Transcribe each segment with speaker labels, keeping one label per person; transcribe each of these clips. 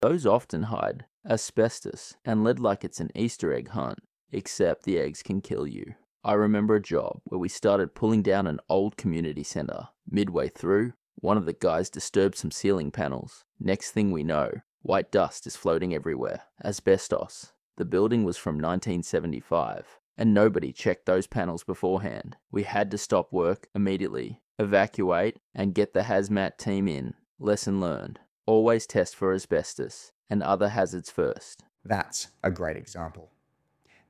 Speaker 1: Those often hide asbestos and lead like it's an Easter egg hunt, except the eggs can kill you. I remember a job where we started pulling down an old community centre. Midway through, one of the guys disturbed some ceiling panels. Next thing we know, white dust is floating everywhere. Asbestos. The building was from 1975, and nobody checked those panels beforehand. We had to stop work immediately, evacuate, and get the hazmat team in. Lesson learned. Always test for asbestos and other hazards first.
Speaker 2: That's a great example.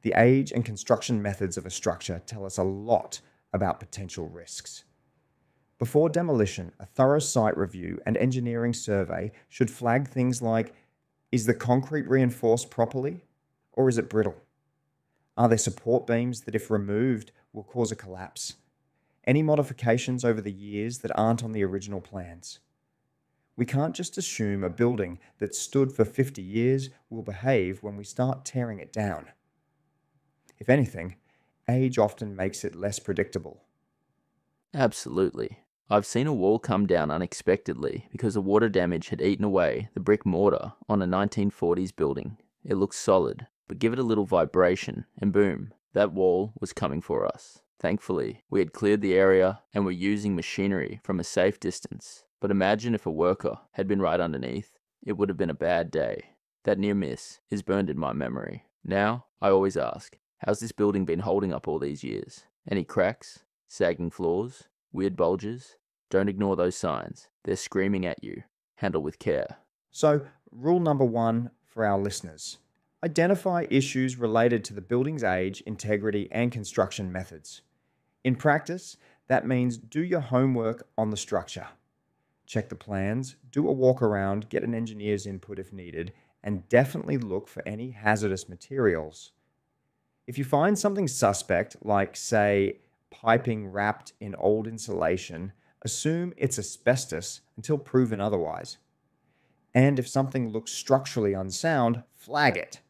Speaker 2: The age and construction methods of a structure tell us a lot about potential risks. Before demolition, a thorough site review and engineering survey should flag things like is the concrete reinforced properly or is it brittle? Are there support beams that, if removed, will cause a collapse? Any modifications over the years that aren't on the original plans? We can't just assume a building that stood for 50 years will behave when we start tearing it down. If anything, age often makes it less predictable.
Speaker 1: Absolutely. I've seen a wall come down unexpectedly because the water damage had eaten away the brick mortar on a 1940s building. It looks solid, but give it a little vibration, and boom, that wall was coming for us. Thankfully, we had cleared the area and were using machinery from a safe distance. But imagine if a worker had been right underneath, it would have been a bad day. That near miss is burned in my memory. Now, I always ask, how's this building been holding up all these years? Any cracks? Sagging floors? Weird bulges? Don't ignore those signs. They're screaming at you. Handle with care.
Speaker 2: So, rule number one for our listeners identify issues related to the building's age, integrity, and construction methods. In practice, that means do your homework on the structure. Check the plans, do a walk around, get an engineer's input if needed, and definitely look for any hazardous materials. If you find something suspect, like, say, piping wrapped in old insulation, assume it's asbestos until proven otherwise. And if something looks structurally unsound, flag it.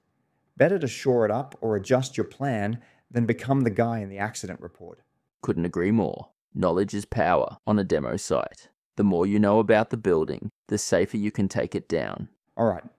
Speaker 2: Better to shore it up or adjust your plan than become the guy in the accident report.
Speaker 1: Couldn't agree more. Knowledge is power on a demo site. The more you know about the building, the safer you can take it down.
Speaker 2: All right,